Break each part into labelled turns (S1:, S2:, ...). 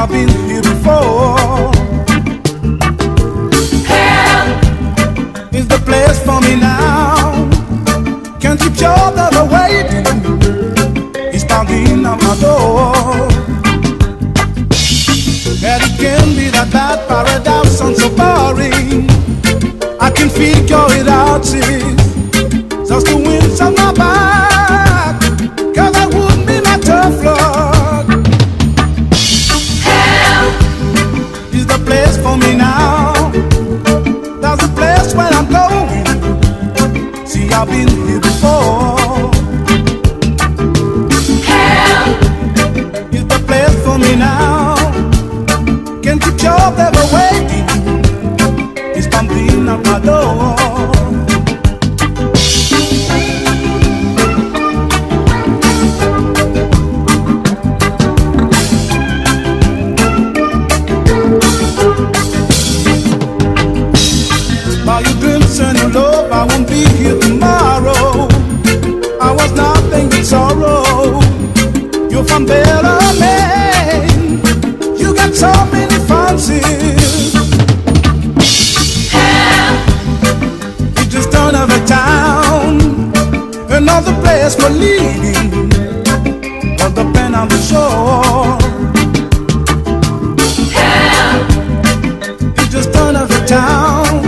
S1: I've been here before. Hell is the place for me now. Can't keep your love waiting. He's pounding on my door. And it can be that bad paradise sounds so boring. I can figure it out, sis. I've been here before. Hell is the place for me now. Can't keep your ever waiting. It's pumping at my door. By your dreams and your love, I won't be here Find better men. You got so many. You just town, another place for the pen on the shore. You just town,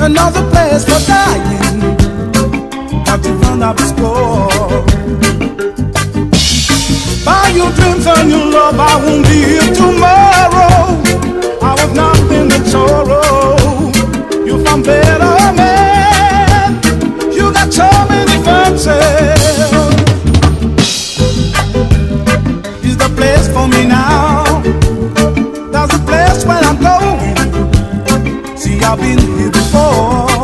S1: another place for for me now? That's the place where I'm going. See, I've been here before.